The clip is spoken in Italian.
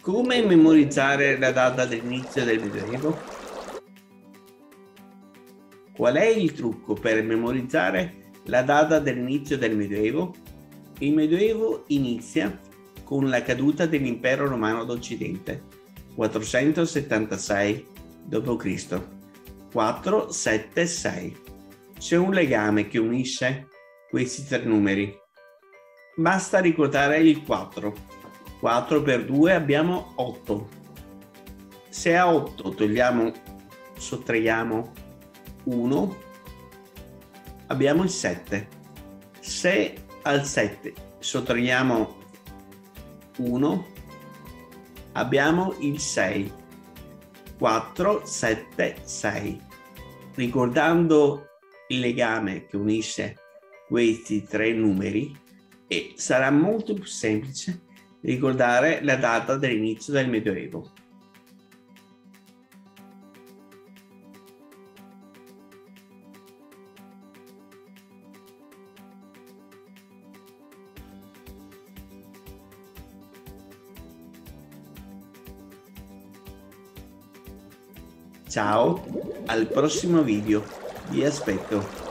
Come memorizzare la data dell'inizio del Medioevo? Qual è il trucco per memorizzare la data dell'inizio del Medioevo? Il Medioevo inizia con la caduta dell'impero romano d'Occidente, 476 d.C. 476. C'è un legame che unisce questi tre numeri. Basta ricordare il 4 4 per 2 abbiamo 8. Se a 8 togliamo, sottraiamo 1, abbiamo il 7. Se al 7 sottraiamo 1, abbiamo il 6. 4, 7, 6. Ricordando il legame che unisce questi tre numeri, sarà molto più semplice ricordare la data dell'inizio del Medioevo. Ciao, al prossimo video, vi aspetto.